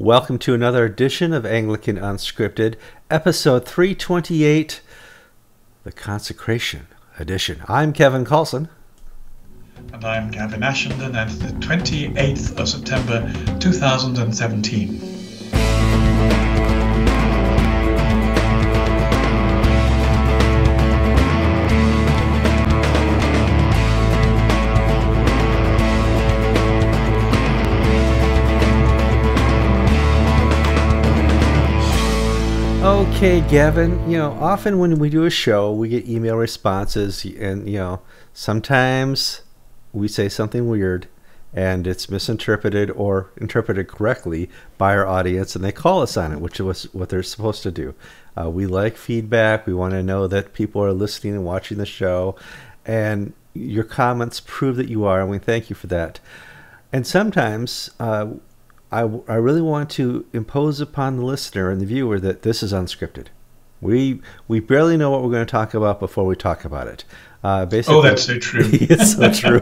Welcome to another edition of Anglican Unscripted, episode 328, the Consecration Edition. I'm Kevin Kallsen. And I'm Gavin Ashenden, and the 28th of September 2017. Okay, Gavin, you know, often when we do a show, we get email responses, and, you know, sometimes we say something weird and it's misinterpreted or interpreted correctly by our audience, and they call us on it, which is what they're supposed to do. Uh, we like feedback. We want to know that people are listening and watching the show, and your comments prove that you are, and we thank you for that. And sometimes uh, I, I really want to impose upon the listener and the viewer that this is unscripted. We we barely know what we're going to talk about before we talk about it. Uh, basically, oh, that's so true. it's so true.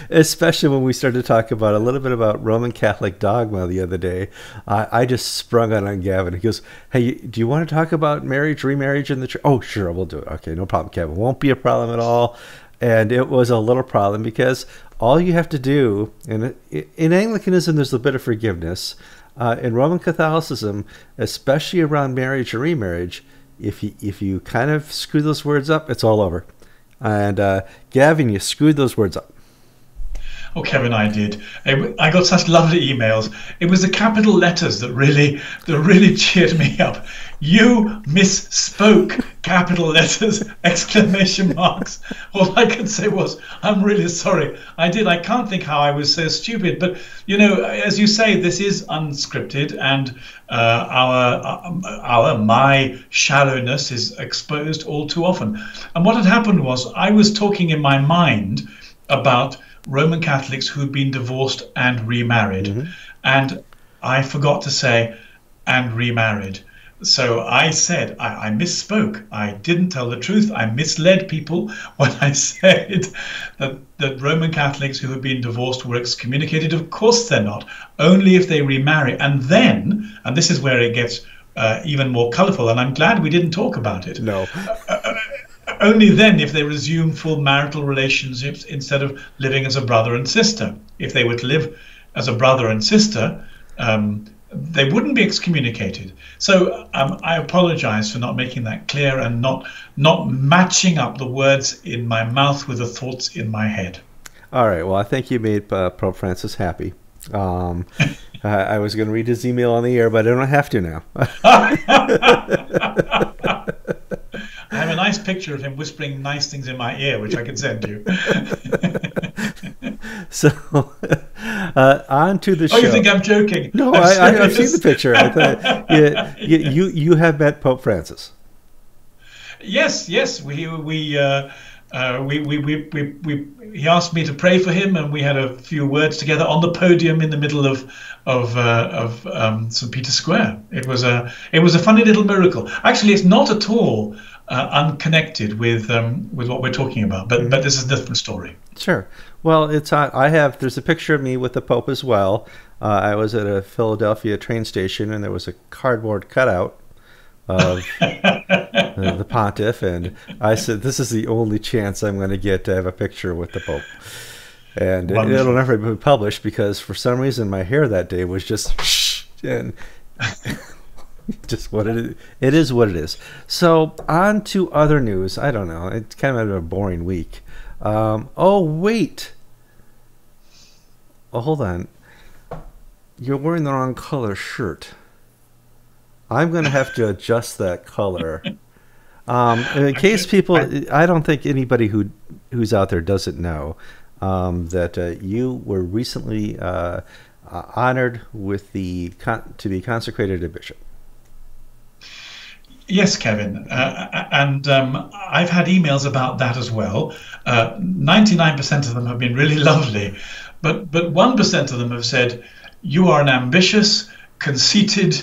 Especially when we started to talk about a little bit about Roman Catholic dogma the other day. I, I just sprung on on Gavin. He goes, "Hey, do you want to talk about marriage, remarriage in the church?" Oh, sure, we'll do it. Okay, no problem, Kevin. Won't be a problem at all and it was a little problem because all you have to do in in Anglicanism there's a bit of forgiveness. Uh, in Roman Catholicism, especially around marriage or remarriage, if you if you kind of screw those words up, it's all over. And uh, Gavin, you screwed those words up. Oh, Kevin, I did. I got such lovely emails. It was the capital letters that really that really cheered me up. You misspoke, capital letters, exclamation marks. All I could say was, I'm really sorry. I did. I can't think how I was so stupid. But, you know, as you say, this is unscripted and uh, our, our, my shallowness is exposed all too often. And what had happened was I was talking in my mind about Roman Catholics who'd been divorced and remarried. Mm-hmm. And I forgot to say, and remarried. So I said, I, I, misspoke. I didn't tell the truth. I misled people when I said that, that Roman Catholics who had been divorced were excommunicated. Of course they're not, only if they remarry. And then, and this is where it gets uh, even more colorful, and I'm glad we didn't talk about it. No. Uh, uh, only then if they resume full marital relationships instead of living as a brother and sister. If they were to live as a brother and sister, um, they wouldn't be excommunicated. So um, I apologize for not making that clear and not not matching up the words in my mouth with the thoughts in my head. All right. Well, I think you made uh, Pope Francis happy. Um, I was going to read his email on the air, but I don't have to now. I have a nice picture of him whispering nice things in my ear, which I can send you. so, uh, on to the oh, show. Oh, you think I'm joking? No, I'm I, have seen the picture. I thought, yeah, you, you have met Pope Francis. Yes, yes. We, we, uh, uh, we, we, we, we, we, he asked me to pray for him, and we had a few words together on the podium in the middle of of uh, of um, St. Peter's Square. It was a it was a funny little miracle. Actually, it's not at all uh, unconnected with um, with what we're talking about. But but this is a different story. Sure. Well, it's uh, I have there's a picture of me with the Pope as well. Uh, I was at a Philadelphia train station and there was a cardboard cutout of the, the pontiff, and I said, "This is the only chance I'm going to get to have a picture with the Pope." And it, it'll never be published because for some reason my hair that day was just and just what it is. It is what it is. So on to other news. I don't know. It's kind of a boring week. Um, oh wait. Oh, hold on. You're wearing the wrong color shirt. I'm going to have to adjust that color. Um, in case people, I don't think anybody who who's out there doesn't know um, that uh, you were recently uh, uh, honored with the con- to be consecrated a bishop. Yes, Kevin, uh, and um, I've had emails about that as well. Uh, ninety-nine percent of them have been really lovely, but but one percent of them have said you are an ambitious, conceited,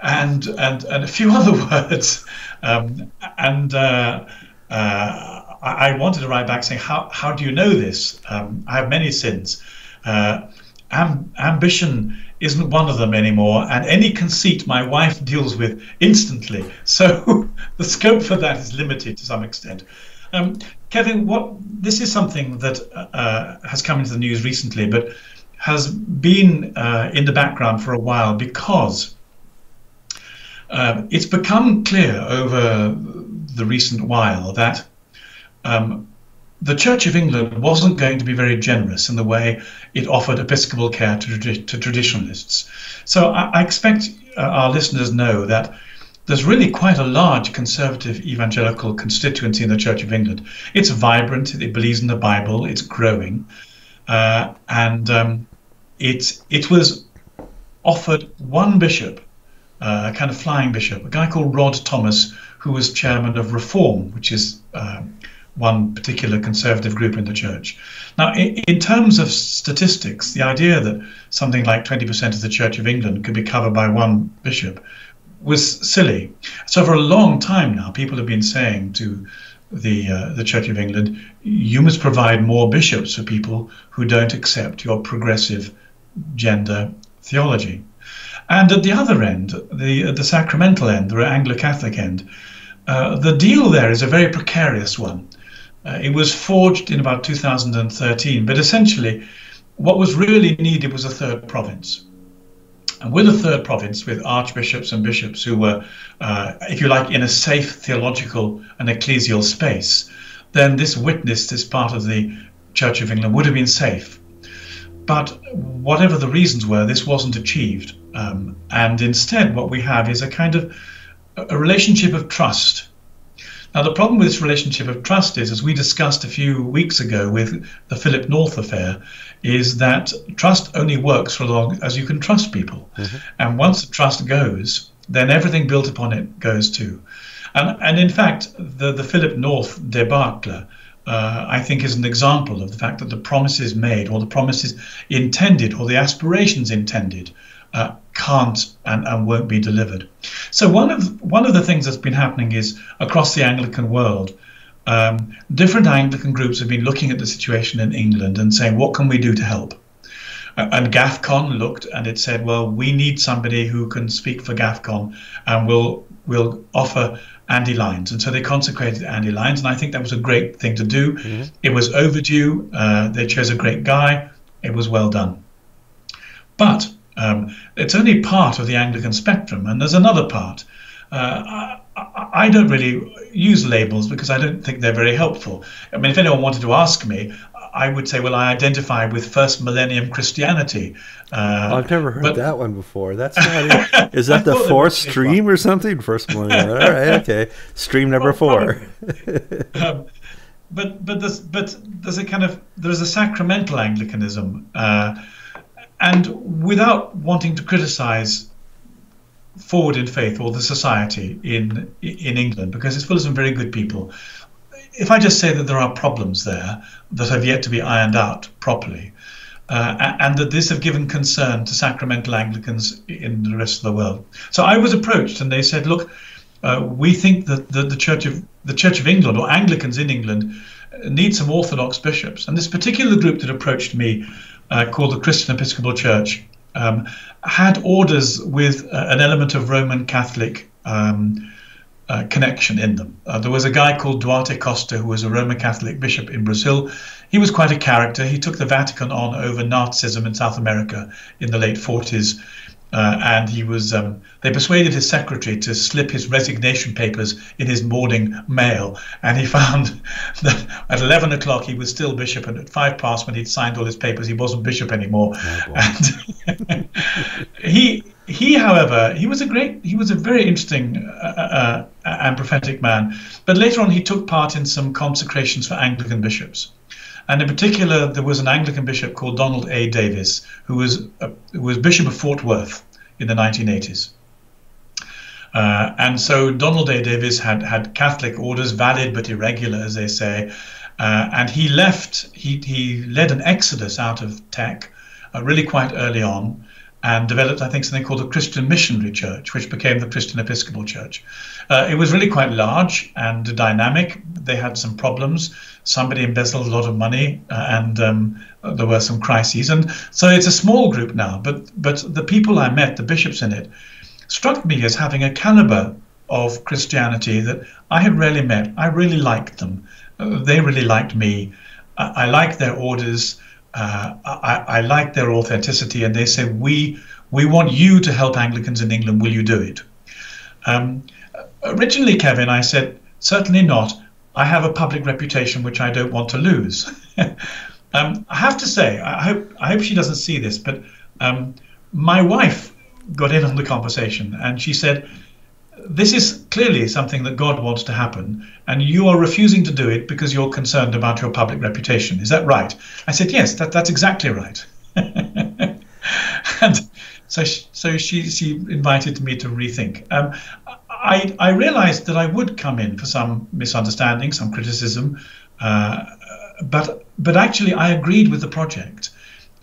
and and and a few other words. Um, and uh, uh, I, I wanted to write back saying, how how do you know this? Um, I have many sins. Uh, am- ambition isn't one of them anymore, and any conceit my wife deals with instantly. So the scope for that is limited to some extent. Um, Kevin, what this is something that uh, has come into the news recently, but has been uh, in the background for a while because uh, it's become clear over the recent while that um, the Church of England wasn't going to be very generous in the way it offered episcopal care to, to traditionalists. So I, I expect uh, our listeners know that there's really quite a large conservative evangelical constituency in the Church of England. It's vibrant, it believes in the Bible, it's growing, uh, and um, it, it was offered one bishop, uh, a kind of flying bishop, a guy called Rod Thomas, who was chairman of Reform, which is um, one particular conservative group in the church. Now, in, in, terms of statistics, the idea that something like 20% of the Church of England could be covered by one bishop was silly. So, for a long time now, people have been saying to the uh, the Church of England, you must provide more bishops for people who don't accept your progressive gender theology. And at the other end, the the sacramental end, the Anglo-Catholic end, uh, the deal there is a very precarious one. Uh, it was forged in about 2013, but essentially, what was really needed was a third province. And with a third province, with archbishops and bishops who were, uh, if you like, in a safe theological and ecclesial space, then this witness, this part of the Church of England, would have been safe. But whatever the reasons were, this wasn't achieved. Um, and instead, what we have is a kind of a relationship of trust now, the problem with this relationship of trust is, as we discussed a few weeks ago with the Philip North affair, is that trust only works for as long as you can trust people. Mm-hmm. And once the trust goes, then everything built upon it goes too. And, and in fact, the, the Philip North debacle, uh, I think, is an example of the fact that the promises made, or the promises intended, or the aspirations intended, uh, can't and, and won't be delivered. So one of one of the things that's been happening is across the Anglican world, um, different Anglican groups have been looking at the situation in England and saying, what can we do to help? And GAFCON looked and it said, well, we need somebody who can speak for GAFCON and will will offer Andy Lines. And so they consecrated Andy Lines, and I think that was a great thing to do. Mm-hmm. It was overdue. Uh, they chose a great guy. It was well done. But um, it's only part of the Anglican spectrum, and there's another part. Uh, I, I, don't really use labels because I don't think they're very helpful. I mean, if anyone wanted to ask me, I would say, well, I identify with first millennium Christianity. Uh, I've never heard but, that one before. That's not. Is that the fourth stream or something? First millennium. All right, okay. Stream number well, four. um, but but there's but there's a kind of there's a sacramental Anglicanism. Uh, and without wanting to criticize Forward in Faith or the society in in England, because it's full of some very good people. If I just say that there are problems there that have yet to be ironed out properly, uh, and that this have given concern to sacramental Anglicans in the rest of the world. So I was approached, and they said, "Look, uh, we think that the, the Church of the Church of England or Anglicans in England need some Orthodox bishops." And this particular group that approached me uh, called the Christian Episcopal Church um, had orders with uh, an element of Roman Catholic um, uh, connection in them. Uh, there was a guy called Duarte Costa who was a Roman Catholic bishop in Brazil. He was quite a character. He took the Vatican on over Nazism in South America in the late 40s. Uh, and he was um, they persuaded his secretary to slip his resignation papers in his morning mail. And he found that at 11 o'clock he was still bishop and at five past when he'd signed all his papers he wasn't bishop anymore. Oh, and he he however he was a great he was a very interesting uh, uh, uh, and prophetic man. But later on he took part in some consecrations for anglican bishops and in particular, there was an Anglican bishop called Donald A. Davies, who was, uh, who was Bishop of Fort Worth in the 1980s. Uh, and so Donald A. Davies had, had Catholic orders, valid but irregular, as they say. Uh, and he left, he, he led an exodus out of TEC uh, really quite early on. and developed, I think, something called the Christian Missionary Church, which became the Christian Episcopal Church. Uh, it was really quite large and dynamic. They had some problems. Somebody embezzled a lot of money, uh, and um, there were some crises. And so it's a small group now. But but the people I met, the bishops in it, struck me as having a caliber of Christianity that I had rarely met. I really liked them. Uh, they really liked me. I, I their orders. Uh, I, I like their authenticity, and they say we we want you to help Anglicans in England. Will you do it? Um, originally, Kevin, I said certainly not. I have a public reputation which I don't want to lose. um, I have to say, I hope I hope she doesn't see this, but um, my wife got in on the conversation, and she said, this is clearly something that God wants to happen, and you are refusing to do it because you're concerned about your public reputation. Is that right? I said, yes, that, that's exactly right. and so, she, so she, she invited me to rethink. Um, I, I realized that I would come in for some misunderstanding, some criticism, uh, but, but actually I agreed with the project.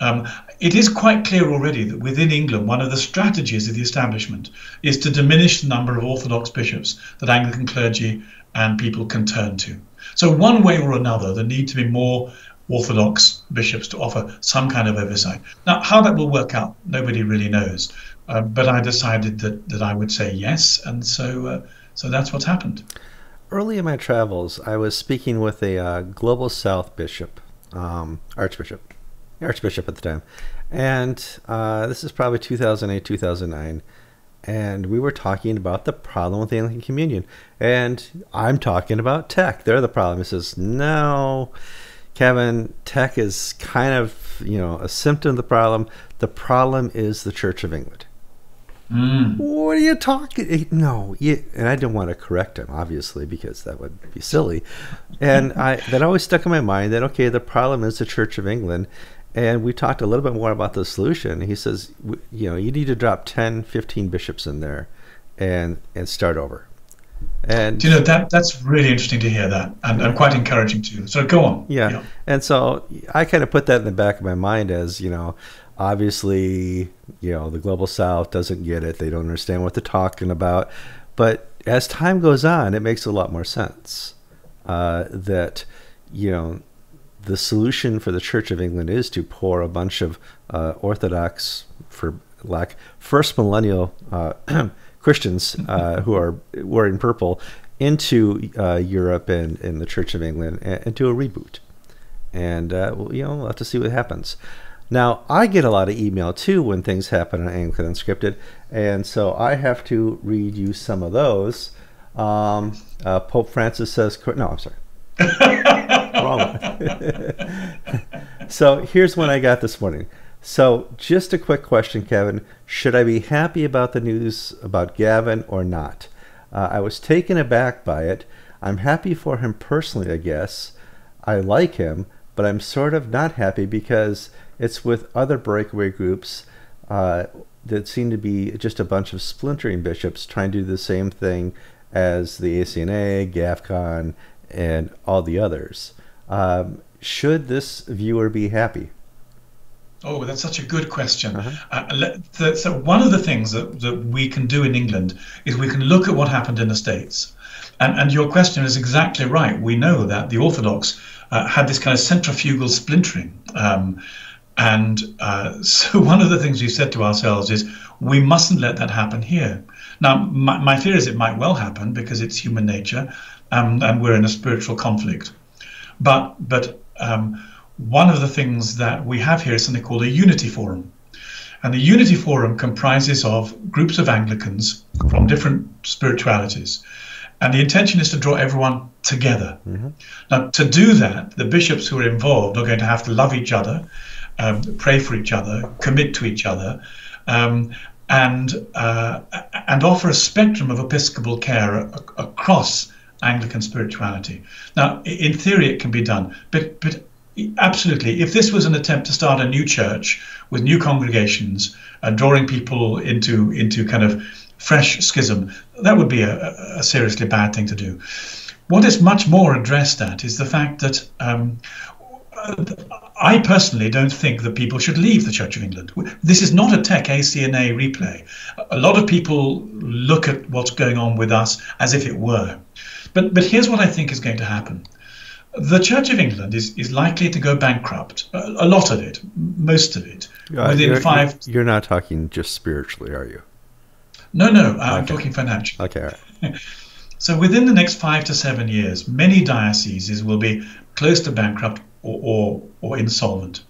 Um, it is quite clear already that within England, one of the strategies of the establishment is to diminish the number of Orthodox bishops that Anglican clergy and people can turn to. So, one way or another, there need to be more Orthodox bishops to offer some kind of oversight. Now, how that will work out, nobody really knows. Uh, but I decided that, that I would say yes, and so uh, so that's what's happened. Early in my travels, I was speaking with a uh, Global South bishop, um, Archbishop, Archbishop at the time. And uh, this is probably 2008, 2009. And we were talking about the problem with the Anglican Communion. And I'm talking about TEC. They're the problem. He says, no, Kevin, TEC is kind of, you know, a symptom of the problem. The problem is the Church of England. Mm. What are you talking? No, you, and I didn't want to correct him, obviously, because that would be silly. And I that always stuck in my mind that okay, the problem is the Church of England, and we talked a little bit more about the solution. He says, you know, you need to drop 10, 15 bishops in there and and start over. And Do you know that that's really interesting to hear that, and, and quite encouraging too. So go on. Yeah. yeah. And so I kind of put that in the back of my mind as you know, obviously, you know, the global South doesn't get it; they don't understand what they're talking about. But as time goes on, it makes a lot more sense uh, that you know the solution for the Church of England is to pour a bunch of uh, Orthodox, for lack, first millennial uh, Christians uh, who are wearing purple into uh, Europe and, and the Church of England and, and do a reboot. And uh, well, you know, we'll have to see what happens. Now, I get a lot of email too when things happen on Anglican Unscripted, and so I have to read you some of those. Um, uh, Pope Francis says, "No, I'm sorry." So here's one I got this morning. So just a quick question, Kevin. Should I be happy about the news about Gavin or not? Uh, I was taken aback by it. I'm happy for him personally, I guess. I like him, but I'm sort of not happy because it's with other breakaway groups uh, that seem to be just a bunch of splintering bishops trying to do the same thing as the ACNA, GAFCON, and all the others. Um, should this viewer be happy? Oh, that's such a good question. Uh-huh. Uh, so, one of the things that, that we can do in England is we can look at what happened in the States. And, and your question is exactly right. We know that the Orthodox uh, had this kind of centrifugal splintering. Um, and uh, so, one of the things we said to ourselves is we mustn't let that happen here. Now, my, my fear is it might well happen because it's human nature um, and we're in a spiritual conflict. But but um, one of the things that we have here is something called a unity forum. And the Unity Forum comprises of groups of Anglicans from different spiritualities. And the intention is to draw everyone together. Mm-hmm. Now, to do that, the bishops who are involved are going to have to love each other, um, pray for each other, commit to each other, um, and uh, and offer a spectrum of episcopal care across Anglican spirituality. Now, in theory, it can be done, but but absolutely, if this was an attempt to start a new church with new congregations and drawing people into into kind of fresh schism, that would be a, a seriously bad thing to do. What is much more addressed at is the fact that um, I personally don't think that people should leave the Church of England. This is not a TEC ACNA replay. A lot of people look at what's going on with us as if it were. But, but here's what I think is going to happen. The Church of England is, is likely to go bankrupt. A, a lot of it, most of it, uh, within you're, five. You're not talking just spiritually, are you? No, no, I'm okay. talking financially. Okay. so within the next five to seven years, many dioceses will be close to bankrupt or, or, or insolvent.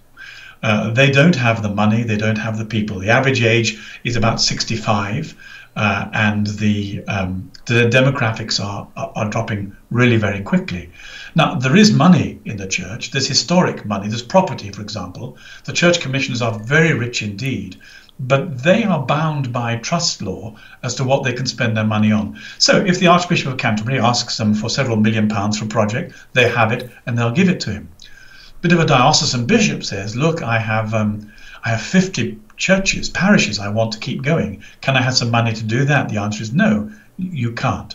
Uh, they don't have the money, they don't have the people. The average age is about 65, uh, and the, um, the demographics are, are, are dropping really very quickly. Now, there is money in the church, there's historic money, there's property, for example. The church commissioners are very rich indeed, but they are bound by trust law as to what they can spend their money on. So if the Archbishop of Canterbury asks them for several million pounds for a project, they have it and they'll give it to him. But of a diocesan bishop says, "Look, I have um, I have 50 churches, parishes I want to keep going. Can I have some money to do that?" The answer is no, you can't.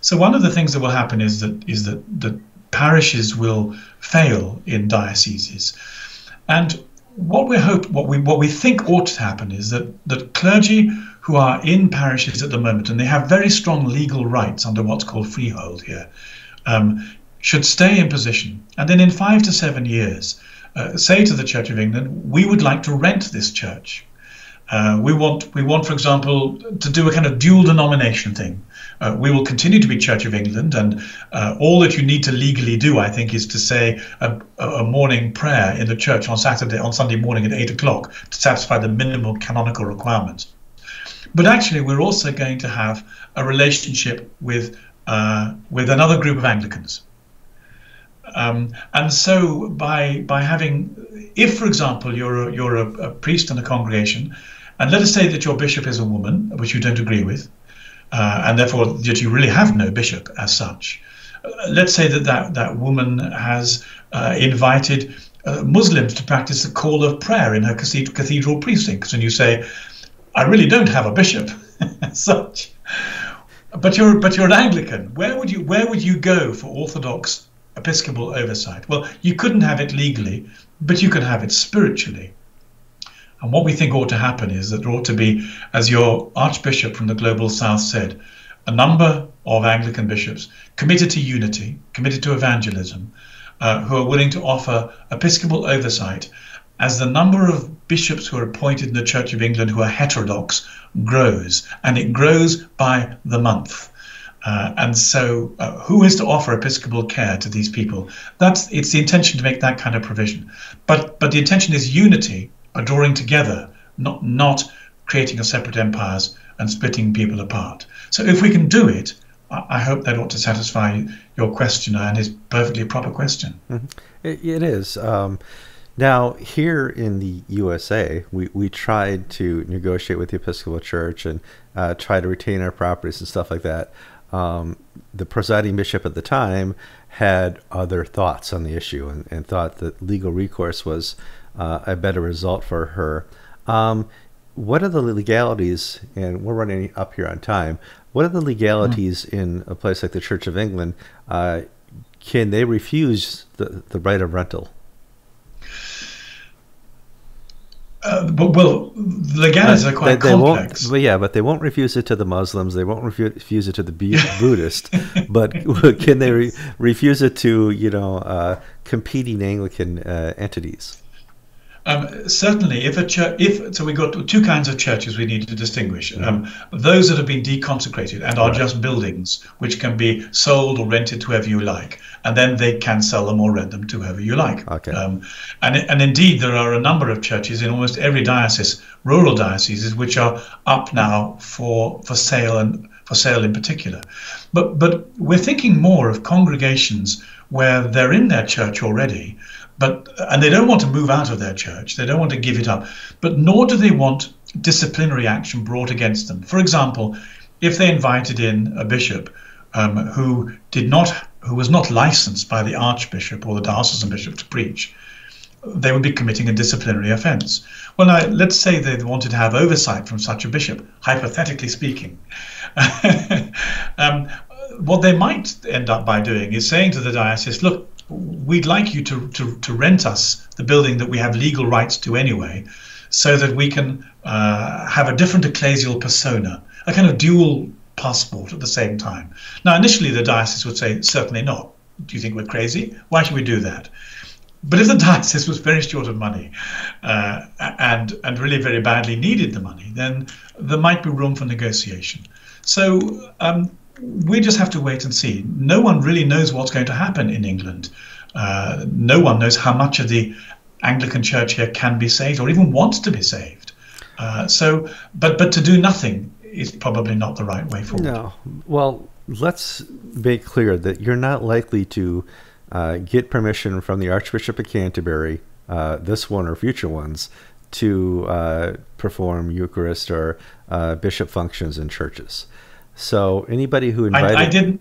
So one of the things that will happen is that is that that parishes will fail in dioceses, and what we hope, what we what we think ought to happen is that that clergy who are in parishes at the moment and they have very strong legal rights under what's called freehold here, um, should stay in position, and then in five to seven years, uh, say to the Church of England, we would like to rent this church. Uh, we want, we want, for example, to do a kind of dual denomination thing. Uh, we will continue to be Church of England, and uh, all that you need to legally do, I think, is to say a, a, morning prayer in the church on Saturday, on Sunday morning at eight o'clock to satisfy the minimal canonical requirements. But actually, we're also going to have a relationship with uh, with another group of Anglicans. Um, and so by by having, if for example you're a, you're a, a, priest in a congregation, and let us say that your bishop is a woman, which you don't agree with, uh, and therefore that you really have no bishop as such. Uh, let's say that that, that woman has uh, invited uh, Muslims to practice the call of prayer in her cathedral precincts, and you say, "I really don't have a bishop as such." But you're but you're an Anglican. Where would you where would you go for Orthodox episcopal oversight? Well, you couldn't have it legally, but you could have it spiritually. And what we think ought to happen is that there ought to be, as your Archbishop from the Global South said, a number of Anglican bishops committed to unity, committed to evangelism, uh, who are willing to offer episcopal oversight as the number of bishops who are appointed in the Church of England who are heterodox grows, and it grows by the month. Uh, and so, uh, who is to offer episcopal care to these people? That's it's the intention to make that kind of provision. But but the intention is unity, a drawing together, not not creating a separate empires and splitting people apart. So if we can do it, I, hope that ought to satisfy your questioner and his perfectly proper question. Mm-hmm. It, it is. Um, now, here in the USA, we, we tried to negotiate with the Episcopal Church and uh, try to retain our properties and stuff like that um, the presiding bishop at the time had other thoughts on the issue and, and thought that legal recourse was uh, a better result for her. Um, what are the legalities, and we're running up here on time, what are the legalities mm. in a place like the Church of England? Uh, can they refuse the, the right of rental? Uh, but, well, uh, are quite they, they complex. Won't, but yeah, but they won't refuse it to the Muslims. They won't refuse it to the Buddhist. but can they re- refuse it to you know uh, competing Anglican uh, entities? Um, certainly, if a church, if so, we've got two kinds of churches we need to distinguish. Um, those that have been deconsecrated and are right. just buildings, which can be sold or rented to whoever you like, and then they can sell them or rent them to whoever you like. Okay. Um, and and indeed, there are a number of churches in almost every diocese, rural dioceses, which are up now for for sale and for sale in particular. But but we're thinking more of congregations where they're in their church already but and they don't want to move out of their church. They don't want to give it up. But nor do they want disciplinary action brought against them. For example if they invited in a bishop um, who did not who was not licensed by the archbishop or the diocesan bishop to preach they would be committing a disciplinary offense. Well now let's say they wanted to have oversight from such a bishop hypothetically speaking. Um, what they might end up by doing is saying to the diocese look we'd like you to, to, to rent us the building that we have legal rights to anyway, so that we can uh, have a different ecclesial persona, a kind of dual passport at the same time. Now, initially, the diocese would say, certainly not. Do you think we're crazy? Why should we do that? But if the diocese was very short of money uh, and and really very badly needed the money, then there might be room for negotiation. So um, we just have to wait and see. No one really knows what's going to happen in England. Uh, no one knows how much of the Anglican Church here can be saved or even wants to be saved. Uh, so, but but to do nothing is probably not the right way forward. No. Well, let's make clear that you're not likely to uh, get permission from the Archbishop of Canterbury, uh, this one or future ones, to uh, perform Eucharist or uh, bishop functions in churches. So anybody who invited, I, I didn't.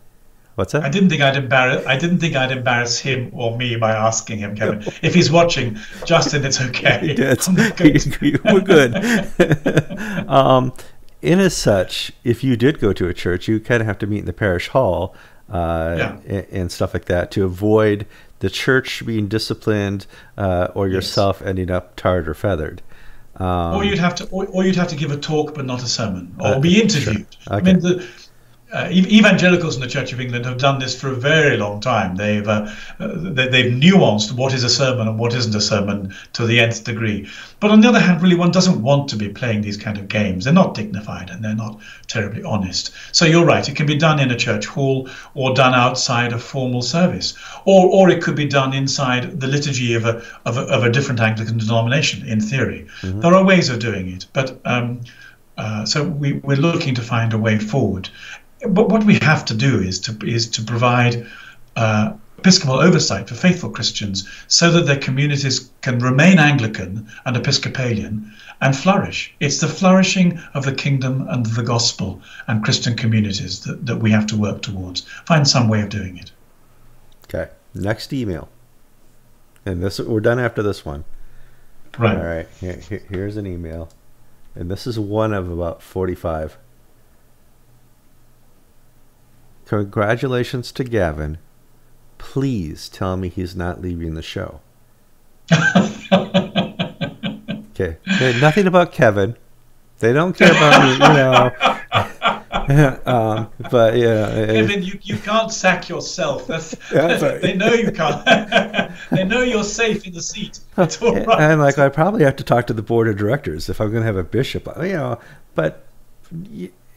What's that? I didn't think I'd embarrass. I didn't think I'd embarrass him or me by asking him, Kevin. if he's watching, Justin, it's okay. It's, we're good. um, in as such, if you did go to a church, you kind of have to meet in the parish hall uh, yeah. and, and, stuff like that to avoid the church being disciplined uh, or yourself yes. ending up tarred or feathered. Um, or you'd have to, or, or, you'd have to give a talk but not a sermon, or uh, be interviewed. Sure. Okay. I mean, the, uh, evangelicals in the Church of England have done this for a very long time. They've uh, they, have nuanced what is a sermon and what isn't a sermon to the nth degree. But on the other hand, really, one doesn't want to be playing these kind of games. They're not dignified and they're not terribly honest. So you're right; it can be done in a church hall or done outside a formal service, or or it could be done inside the liturgy of a of a, of a different Anglican denomination. In theory, mm-hmm. there are ways of doing it, but. Um, uh, so we, we're looking to find a way forward but what we have to do is to is to provide uh, episcopal oversight for faithful Christians so that their communities can remain Anglican and Episcopalian and flourish. It's the flourishing of the kingdom and the gospel and Christian communities that, that we have to work towards. Find some way of doing it. Okay. Next email. And this we're done after this one. Right. All right. Here, here, here's an email. And this is one of about 45. Congratulations to Gavin. Please tell me he's not leaving the show. okay. Nothing about Kevin. They don't care about me, you know. um, but yeah, Kevin, you, you can't sack yourself. That's, yeah, they know you can't. they know you're safe in the seat. It's all right. And like, I probably have to talk to the board of directors if I'm going to have a bishop. You know, but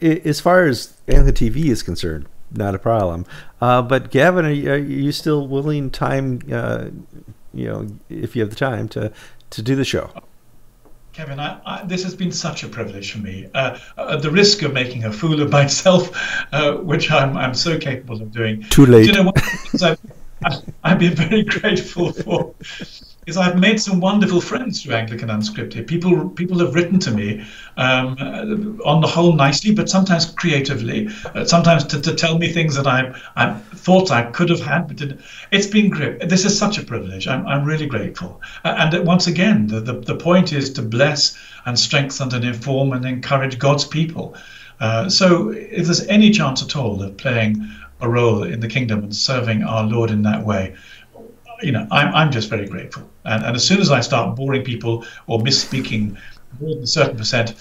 as far as Anglican TV is concerned, not a problem. Uh, but Gavin, are you, are you, still willing time? Uh, you know, if you have the time to to do the show. Kevin, I, I, this has been such a privilege for me. Uh, at the risk of making a fool of myself, uh, which I'm I'm so capable of doing. Too late. You know, one of the things I've, been very grateful for is I've made some wonderful friends through Anglican Unscripted. People people have written to me um, on the whole nicely, but sometimes creatively, uh, sometimes to, to tell me things that I I thought I could have had, but didn't. It's been great. This is such a privilege. I'm, I'm really grateful. Uh, and once again, the, the, the point is to bless and strengthen and inform and encourage God's people. Uh, so if there's any chance at all of playing a role in the kingdom and serving our Lord in that way, you know, I'm, I'm just very grateful. And, and as soon as I start boring people or misspeaking more than a certain percent,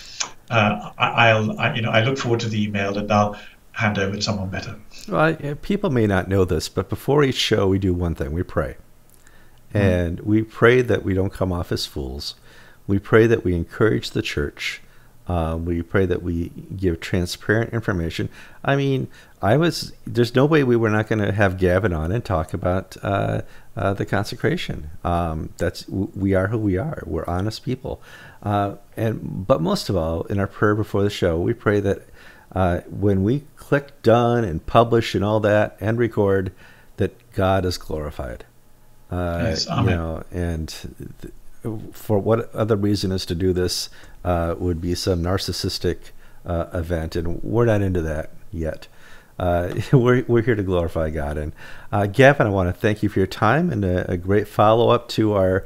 uh, I, will I, you know, I look forward to the email and I'll hand over to someone better. Well, people may not know this, but before each show, we do one thing: we pray, mm-hmm. and we pray that we don't come off as fools. We pray that we encourage the church. Uh, we pray that we give transparent information. I mean, I was there's no way we were not going to have Gavin on and talk about uh, uh, the consecration. Um, that's we are who we are. We're honest people, uh, and but most of all, in our prayer before the show, we pray that uh, when we click done and publish and all that and record, that God is glorified. Uh, yes, you know, and th- for what other reason is to do this uh, would be some narcissistic uh, event, and we're not into that yet uh, we're, we're here to glorify God. And uh, Gavin, I want to thank you for your time and a, a great follow up to our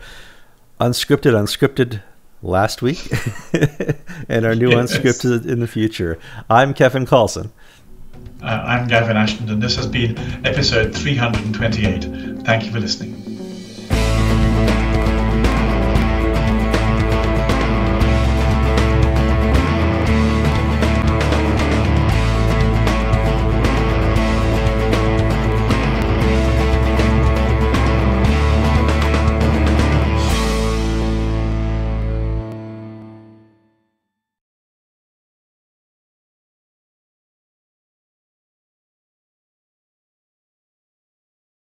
unscripted, unscripted last week and our new yes. unscripted in the future. I'm Kevin Kallsen. Uh, I'm Gavin Ashenden, and this has been episode 328. Thank you for listening.